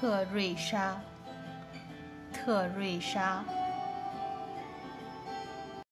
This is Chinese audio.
特瑞莎特瑞莎。